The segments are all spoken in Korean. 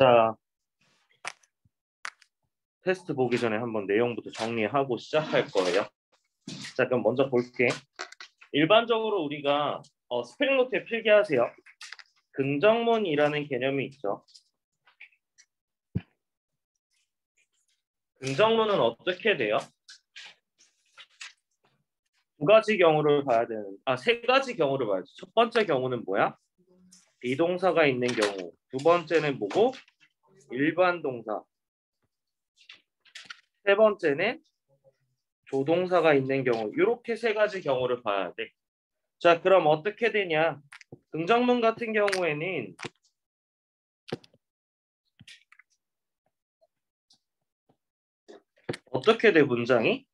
자, 테스트 보기 전에 한번 내용부터 정리하고 시작할 거예요. 자, 그럼 먼저 볼게. 일반적으로 우리가 어, 스펠링 노트에 필기하세요. 긍정문이라는 개념이 있죠. 긍정문은 어떻게 돼요? 두 가지 경우를 봐야 되는, 아, 세 가지 경우를 봐야지. 첫 번째 경우는 뭐야? 비동사가 있는 경우. 두 번째는 뭐고? 일반 동사. 세 번째는 조동사가 있는 경우. 이렇게 세 가지 경우를 봐야 돼. 자, 그럼 어떻게 되냐? 긍정문 같은 경우에는 어떻게 돼 문장이?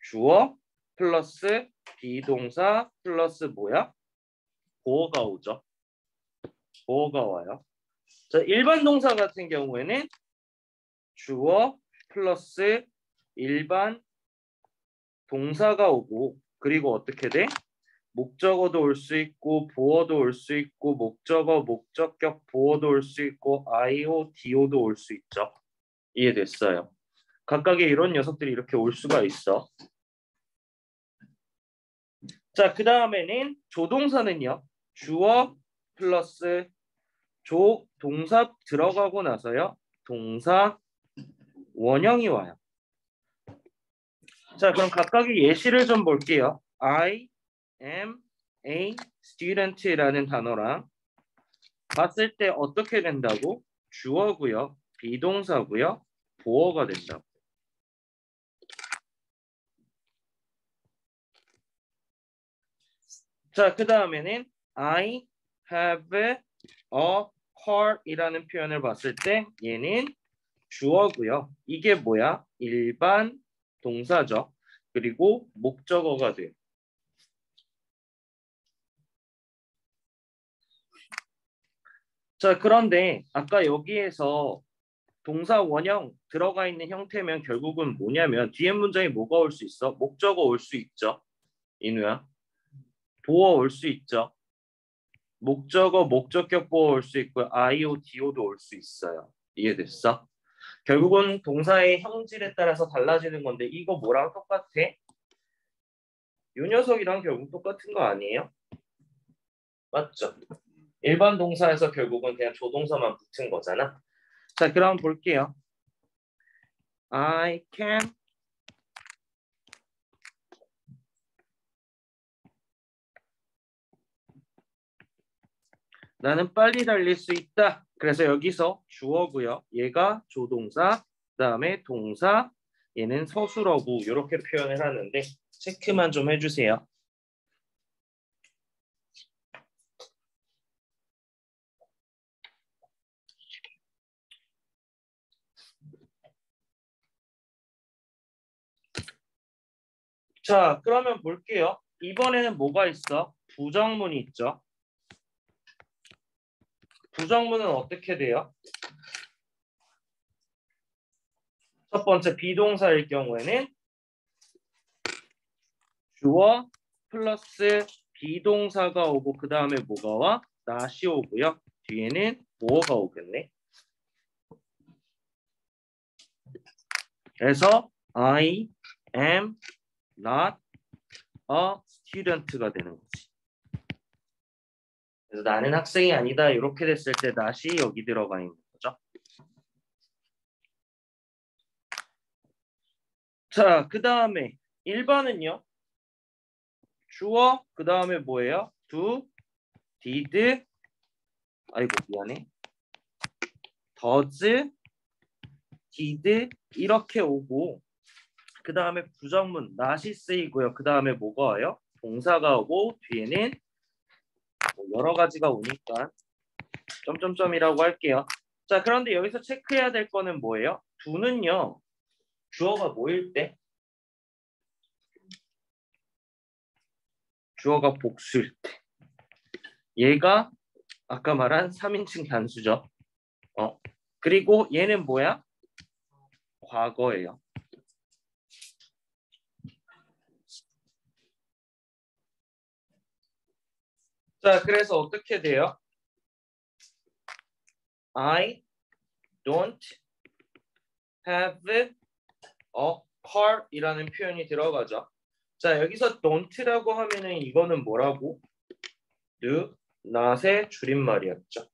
주어 플러스 비동사 플러스 뭐야? 보어가 오죠. 보어가 와요. 자, 일반 동사 같은 경우에는 주어 플러스 일반 동사가 오고 그리고 어떻게 돼? 목적어도 올 수 있고 보어도 올 수 있고 목적어, 목적격, 보어도 올 수 있고 IO, DO도 올 수 있죠. 이해됐어요. 각각의 이런 녀석들이 이렇게 올 수가 있어. 자, 그 다음에는 조동사는요. 주어 플러스 조 동사 들어가고 나서요. 동사 원형이 와요. 자, 그럼 각각의 예시를 좀 볼게요. I am a student라는 단어랑 봤을 때 어떻게 된다고? 주어고요. 비동사고요. 보어가 된다고. 자, 그 다음에는 I have a car이라는 표현을 봤을 때 얘는 주어고요. 이게 뭐야? 일반 동사죠. 그리고 목적어가 돼요. 자, 그런데 아까 여기에서 동사 원형 들어가 있는 형태면 결국은 뭐냐면 뒤에 문장에 뭐가 올 수 있어? 목적어 올 수 있죠. 이누야. 보어 올 수 있죠. 목적어, 목적격 보어 올수 있고 IO, DO도 올 수 있어요. 이해됐어? 결국은 동사의 형질에 따라서 달라지는 건데 이거 뭐랑 똑같아? 요 녀석이랑 결국 똑같은 거 아니에요? 맞죠? 일반 동사에서 결국은 그냥 조동사만 붙은 거잖아. 자, 그럼 볼게요. I can 나는 빨리 달릴 수 있다. 그래서 여기서 주어고요. 얘가 조동사, 그다음에 동사, 얘는 서술어고 이렇게 표현을 하는데 체크만 좀 해주세요. 자, 그러면 볼게요. 이번에는 뭐가 있어? 부정문이 있죠. 부정문은 어떻게 돼요? 첫 번째 비동사일 경우에는 주어 플러스 비동사가 오고 그 다음에 뭐가 와? not이 오고요. 뒤에는 뭐가 오겠네. 그래서 I am not a student가 되는 거지. 그래서 나는 학생이 아니다 이렇게 됐을 때 다시 여기 들어가 있는 거죠. 자, 그 다음에 1번은요. 주어, 그 다음에 뭐예요? do, did, 아이고 미안해. does, did 이렇게 오고 그 다음에 부정문 not이 쓰이고요. 그 다음에 뭐가 와요? 동사가 오고 뒤에는 뭐 여러 가지가 오니까 점점점이라고 할게요. 자, 그런데 여기서 체크해야 될 거는 뭐예요? 두는요. 주어가 뭐일 때? 주어가 복수일 때. 얘가 아까 말한 3인칭 단수죠. 어. 그리고 얘는 뭐야? 과거예요. 자, 그래서 어떻게 돼요? I don't have a car이라는 표현이 들어가죠. 자 여기서 don't라고 하면은 이거는 뭐라고? do not의 줄임말이었죠.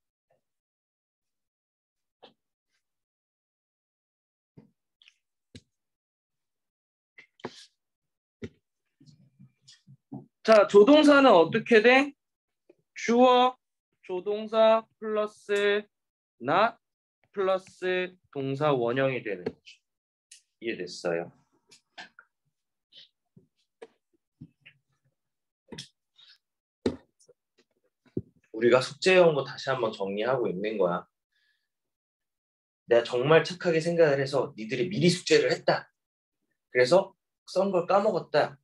자, 조동사는 어떻게 돼? 주어, 조동사 플러스 not 플러스 동사 원형이 되는 거죠. 이해됐어요? 우리가 숙제해온 거 다시 한번 정리하고 있는 거야. 내가 정말 착하게 생각을 해서 니들이 미리 숙제를 했다. 그래서 썬 걸 까먹었다.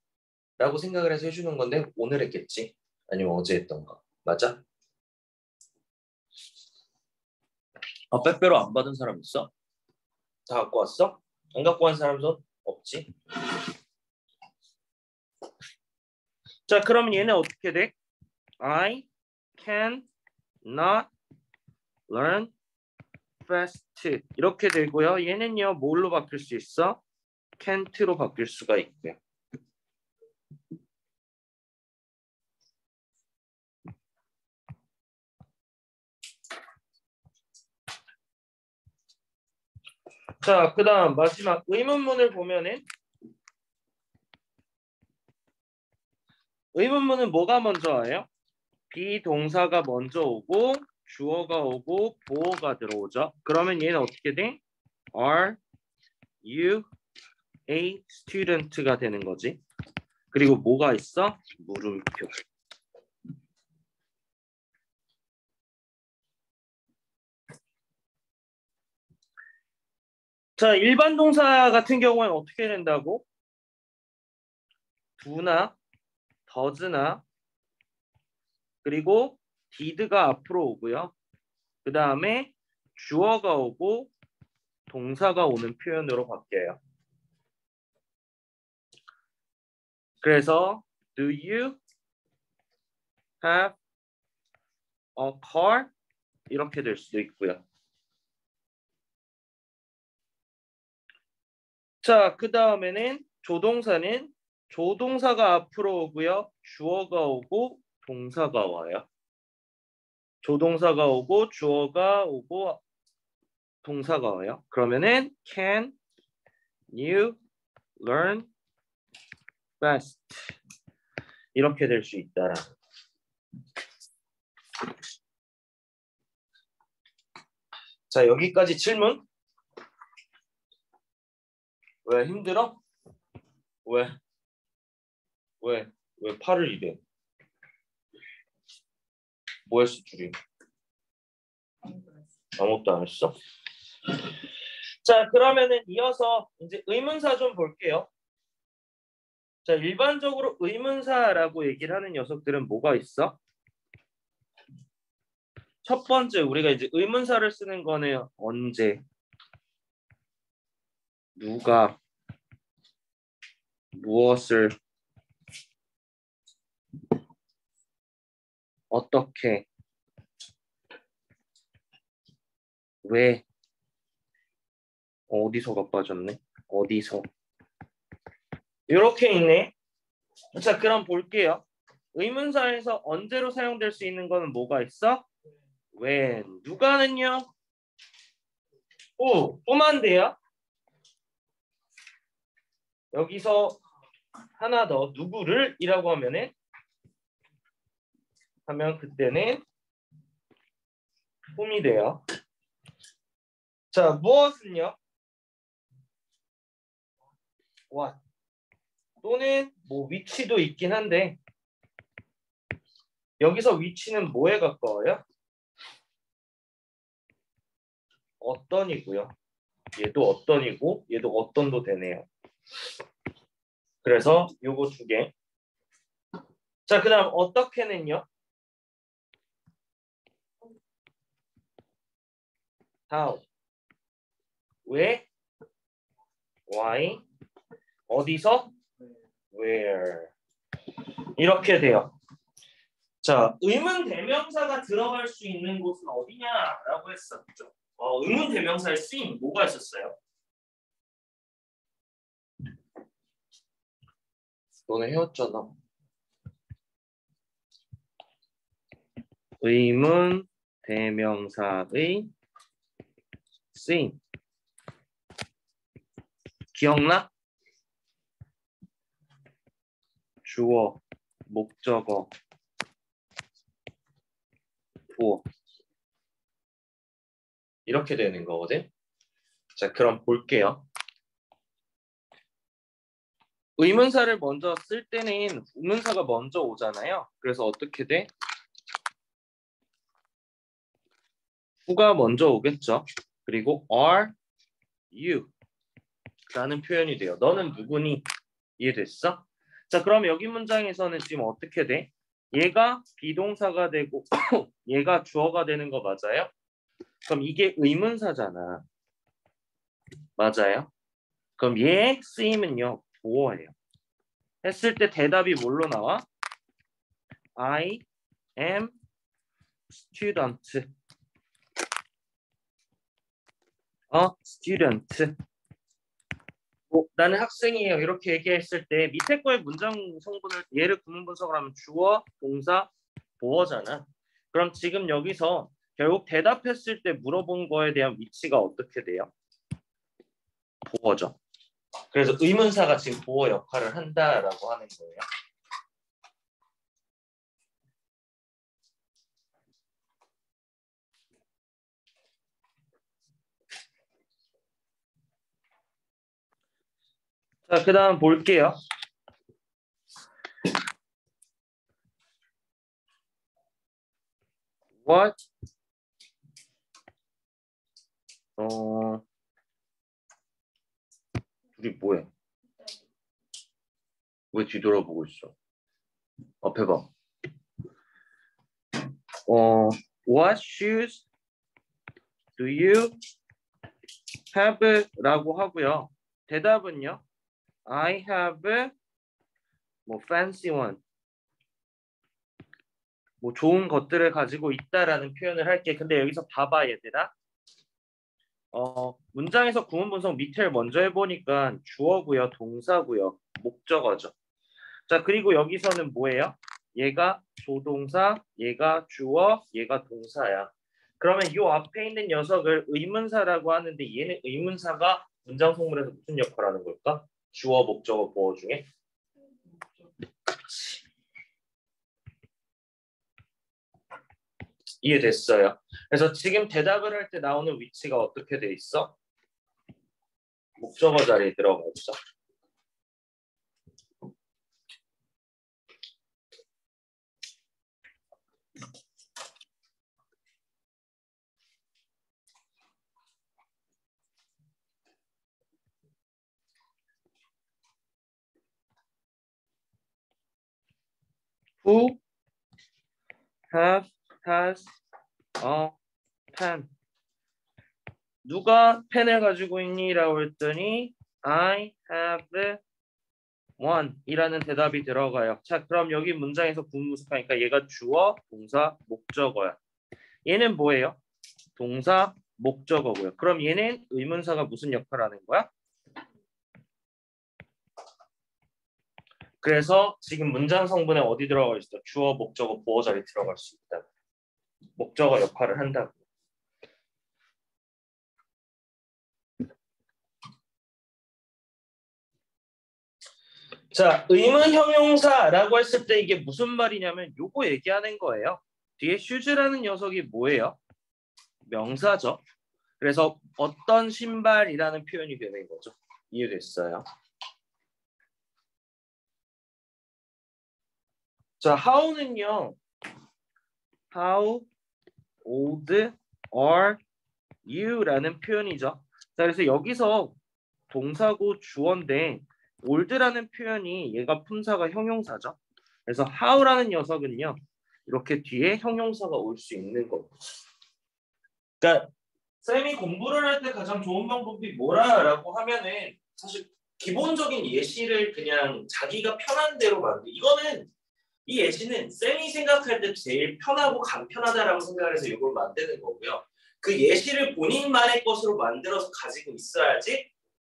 라고 생각을 해서 해주는 건데 오늘 했겠지? 아니면 어제 했던 거. 맞아? 아, 빼빼로 안 받은 사람 있어? 다 갖고 왔어? 안 갖고 온 사람도 없지? 자, 그러면 얘는 어떻게 돼? I can not learn fast 이렇게 되고요. 얘는요, 뭘로 바뀔 수 있어? can't로 바뀔 수가 있고요. 자, 그 다음 마지막 의문문을 보면은 의문문은 뭐가 먼저 와요? 비동사가 먼저 오고 주어가 오고 보어가 들어오죠. 그러면 얘는 어떻게 돼? Are you a student가 되는 거지. 그리고 뭐가 있어? 물음표. 자, 일반 동사 같은 경우에는 어떻게 된다고? do나 does나 그리고 did가 앞으로 오고요. 그 다음에 주어가 오고 동사가 오는 표현으로 바뀌어요. 그래서 do you have a car? 이렇게 될 수도 있고요. 자, 그 다음에는 조동사는 조동사가 앞으로 오고요. 주어가 오고 동사가 와요. 조동사가 오고 주어가 오고 동사가 와요. 그러면은 can you learn fast 이렇게 될 수 있다라. 자 여기까지 질문. 왜 힘들어? 왜? 왜? 왜 팔을 이래? 뭐 했어 둘이? 아무것도 안 했어? 자 그러면은 이어서 이제 의문사 좀 볼게요. 자 일반적으로 의문사라고 얘기를 하는 녀석들은 뭐가 있어? 첫 번째 우리가 이제 의문사를 쓰는 거는 언제, 누가, 무엇을, 어떻게, 왜, 어디서가 빠졌네? 어디서? 이렇게 있네. 자, 그럼 볼게요. 의문사에서 언제로 사용될 수 있는 거는 뭐가 있어? when. 누가는요? 오, 또만 돼요. 여기서 하나 더 누구를 이라고 하면은 하면 그때는 홈이 돼요. 자, 무엇은요? what 또는 뭐 위치도 있긴 한데 여기서 위치는 뭐에 가까워요? 어떤이고요. 얘도 어떤이고 얘도 어떤도 되네요. 그래서 요거 두 개. 자, 그 다음 어떻게는요? how 왜 why 어디서 where 이렇게 돼요. 자, 의문 대명사가 들어갈 수 있는 곳은 어디냐라고 했었죠. 어, 의문 대명사의 쓰임 뭐가 있었어요? 너네 해왔잖아. 의문 대명사의 쓰임 기억나? 주어, 목적어, 보어 이렇게 되는 거거든. 자, 그럼 볼게요. 의문사를 먼저 쓸 때는 의문사가 먼저 오잖아요. 그래서 어떻게 돼? 후가 먼저 오겠죠. 그리고 are you 라는 표현이 돼요. 너는 누구니? 이해됐어? 자, 그럼 여기 문장에서는 지금 어떻게 돼? 얘가 비동사가 되고 얘가 주어가 되는 거 맞아요? 그럼 이게 의문사잖아. 맞아요? 그럼 얘의 쓰임은요. 보어예요. 했을 때 대답이 뭘로 나와? I am student. 어, student. 뭐, 나는 학생이에요. 이렇게 얘기했을 때 밑에 거의 문장 성분을 얘를 구문 분석을 하면 주어, 동사, 보어잖아. 그럼 지금 여기서 결국 대답했을 때 물어본 거에 대한 위치가 어떻게 돼요? 보어죠. 그래서 의문사가 지금 보어 역할을 한다라고 하는 거예요. 자, 그 다음 볼게요. 어, 둘이 뭐해? 왜 뒤돌아보고 있어? 앞에 봐. 어, What shoes do you have? 라고 하고요. 대답은요. I have 뭐 fancy one. 뭐 좋은 것들을 가지고 있다라는 표현을 할게. 근데 여기서 봐봐 얘들아. 어, 문장에서 구문 분석 밑에를 먼저 해보니까 주어고요, 동사고요, 목적어죠. 자, 그리고 여기서는 뭐예요? 얘가 조동사, 얘가 주어, 얘가 동사야. 그러면 이 앞에 있는 녀석을 의문사라고 하는데 얘는 의문사가 문장 속물에서 무슨 역할을 하는 걸까? 주어, 목적어, 보어 중에 이해됐어요. 그래서 지금 대답을 할 때 나오는 위치가 어떻게 돼 있어? 목적어 자리에 들어가 있어. Who have has a pen? 누가 펜을 가지고 있니? 라고 했더니 I have one 이라는 대답이 들어가요. 자 그럼 여기 문장에서 구문부석하니까 얘가 주어, 동사, 목적어야. 얘는 뭐예요? 동사, 목적어고요. 그럼 얘는 의문사가 무슨 역할을 하는 거야? 그래서 지금 문장 성분에 어디 들어가 있어? 주어, 목적어, 보어 자리 들어갈 수 있다. 목적어 역할을 한다고. 자, 의문 형용사라고 했을 때 이게 무슨 말이냐면 요거 얘기하는 거예요. 뒤에 슈즈라는 녀석이 뭐예요? 명사죠. 그래서 어떤 신발이라는 표현이 되는 거죠. 이해됐어요? 자, how는요. How old are you라는 표현이죠. 자, 그래서 여기서 동사고 주어인데 old라는 표현이 얘가 품사가 형용사죠. 그래서 how라는 녀석은요. 이렇게 뒤에 형용사가 올 수 있는 거고. 그러니까 쌤이 공부를 할 때 가장 좋은 방법이 뭐라라고 하면은 사실 기본적인 예시를 그냥 자기가 편한 대로 만들. 이거는 이 예시는 쌤이 생각할 때 제일 편하고 간편하다라고 생각을 해서 이걸 만드는 거고요. 그 예시를 본인만의 것으로 만들어서 가지고 있어야지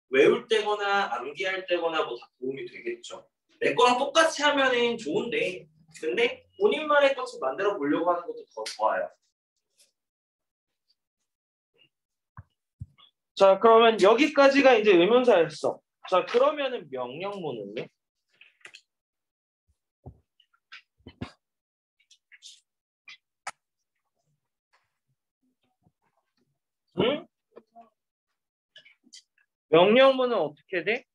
외울 때거나 암기할 때거나 뭐 다 도움이 되겠죠. 내 거랑 똑같이 하면은 좋은데 근데 본인만의 것을 만들어 보려고 하는 것도 더 좋아요. 자 그러면 여기까지가 이제 의문사였어. 자 그러면은 명령문은요? 응? 명령문은 어떻게 돼?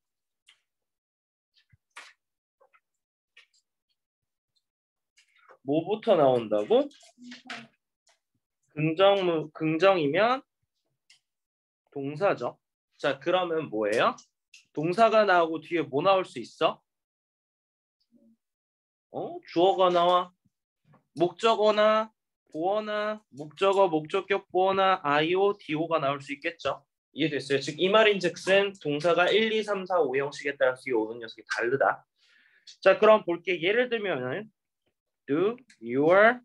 뭐부터 나온다고? 긍정 긍정이면 동사죠. 자, 그러면 뭐예요? 동사가 나오고 뒤에 뭐 나올 수 있어? 어? 주어가 나와. 목적어나 보어나 목적어, 목적격 보어나 IO, DO가 나올 수 있겠죠. 이해됐어요? 즉 이 말인즉슨 동사가 1, 2, 3, 4, 5 형식에 따라서 이 오는 녀석이 다르다. 자, 그럼 볼게. 예를 들면은 do your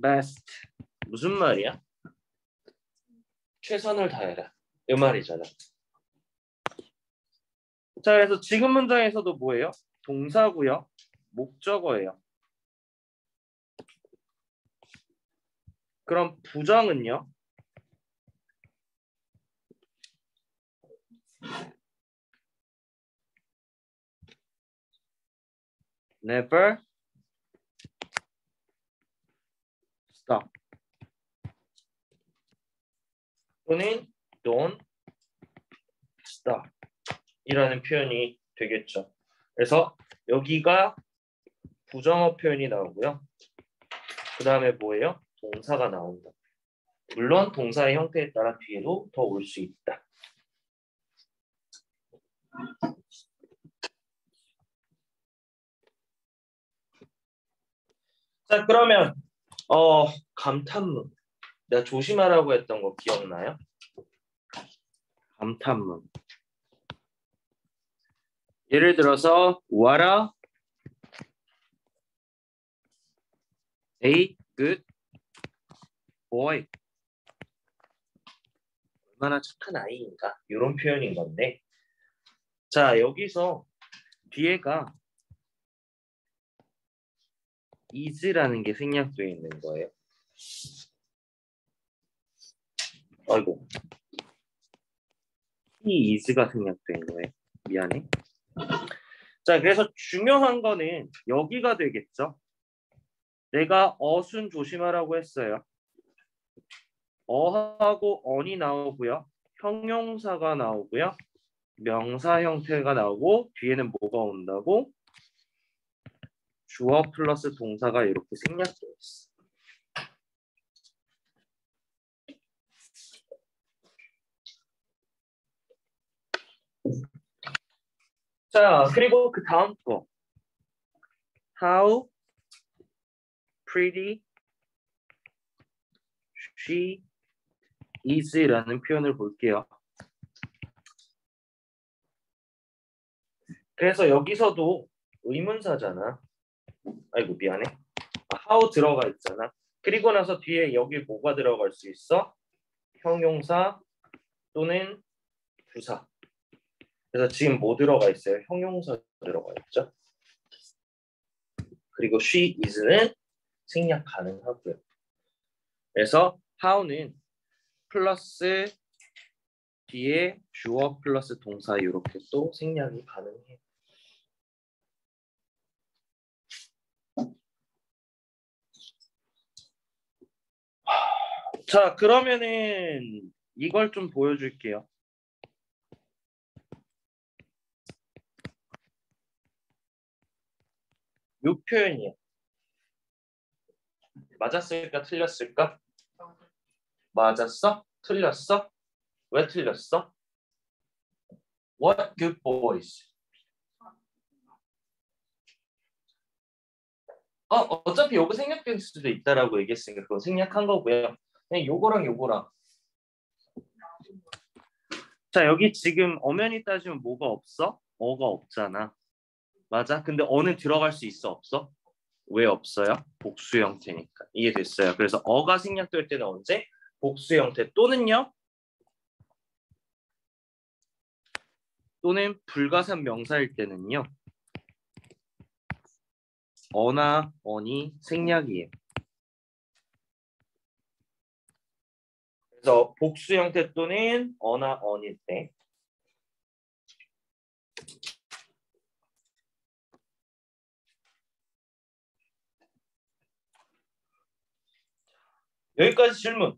best. 무슨 말이야? 최선을 다해라. 이 말이잖아. 자, 그래서 지금 문장에서도 뭐예요? 동사고요. 목적어예요. 그럼 부정은요? Never stop 또는 don't stop 이라는 표현이 되겠죠. 그래서 여기가 부정어 표현이 나오고요. 그 다음에 뭐예요? 동사가 나온다. 물론 동사의 형태에 따라 뒤에도 더 올 수 있다. 자 그러면 어 감탄문. 내가 조심하라고 했던 거 기억나요? 감탄문. 예를 들어서 what a a good boy 얼마나 착한 아이인가? 이런 표현인 건데. 자 여기서 뒤에가 is라는 게 생략되어 있는 거예요. 아이고 이 is가 생략된 거예요. 미안해. 자 그래서 중요한 거는 여기가 되겠죠. 내가 어순 조심하라고 했어요. 어하고 언이 나오고요. 형용사가 나오고요. 명사 형태가 나오고 뒤에는 뭐가 온다고? 주어 플러스 동사가 이렇게 생략되어 있어. 자, 그리고 그 다음 거. How pretty she is라는 표현을 볼게요. 그래서 여기서도 의문사잖아. 아이고 미안해. 아, how 들어가 있잖아. 그리고 나서 뒤에 여기 뭐가 들어갈 수 있어? 형용사 또는 부사. 그래서 지금 뭐 들어가 있어요? 형용사 들어가 있죠. 그리고 she is는 생략 가능하고요. 그래서 how는 플러스 뒤에 주어 플러스 동사 이렇게 또 생략이 가능해요. 자, 그러면은 이걸 좀 보여줄게요. 요 표현이요. 맞았을까 틀렸을까? 맞았어? 틀렸어? 왜 틀렸어? What good boys? 어, 어차피 요거 생략될 수도 있다라고 얘기했으니까 그건 생략한 거고요. 그냥 요거랑 요거랑. 자, 여기 지금 엄연히 따지면 뭐가 없어? 어가 없잖아. 맞아? 근데 어는 들어갈 수 있어? 없어? 왜 없어요? 복수 형태니까. 이해됐어요. 그래서 어가 생략될 때는 언제? 복수 형태 또는요? 또는 불가산 명사일 때는요. 어나 어니 생략이에요. 그래서 복수 형태 또는 어나 어닐 때 여기까지 질문.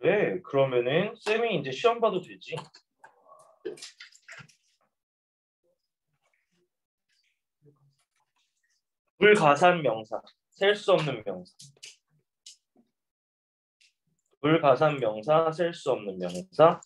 그래, 그러면은 쌤이 이제 시험 봐도 되지. 불가산 명사, 셀 수 없는 명사. 불가산 명사, 셀수 없는 명사.